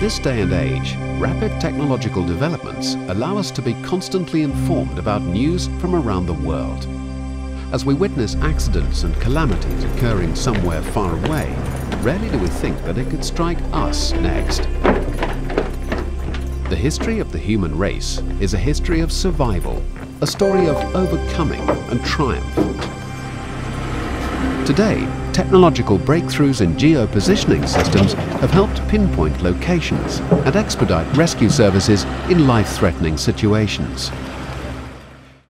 this day and age, rapid technological developments allow us to be constantly informed about news from around the world. As we witness accidents and calamities occurring somewhere far away, rarely do we think that it could strike us next. The history of the human race is a history of survival, a story of overcoming and triumph. Today, technological breakthroughs in geopositioning systems have helped pinpoint locations and expedite rescue services in life-threatening situations.